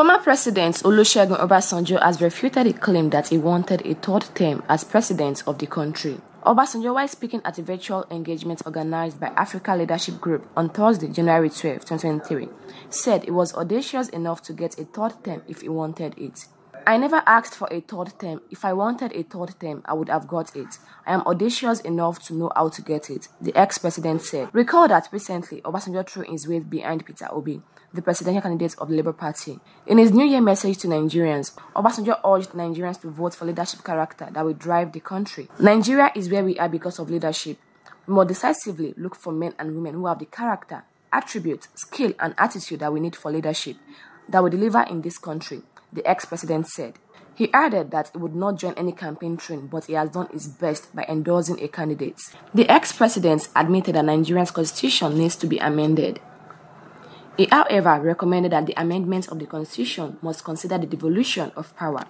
President Olusegun Obasanjo has refuted a claim that he wanted a third term as president of the country. Obasanjo, while speaking at a virtual engagement organized by Africa Leadership Group on Thursday, January 12, 2023, said he was audacious enough to get a third term if he wanted it. I never asked for a third term. If I wanted a third term, I would have got it. I am audacious enough to know how to get it, the ex-president said. Recall that recently, Obasanjo threw his weight behind Peter Obi, the presidential candidate of the Labour Party. In his New Year message to Nigerians, Obasanjo urged Nigerians to vote for leadership character that will drive the country. Nigeria is where we are because of leadership. We decisively look for men and women who have the character, attributes, skill, and attitude that we need for leadership that will deliver in this country the ex-president said. He added that he would not join any campaign train, but he has done his best by endorsing a candidate. The ex-president admitted that Nigeria's constitution needs to be amended. He, however, recommended that the amendment of the constitution must consider the devolution of power.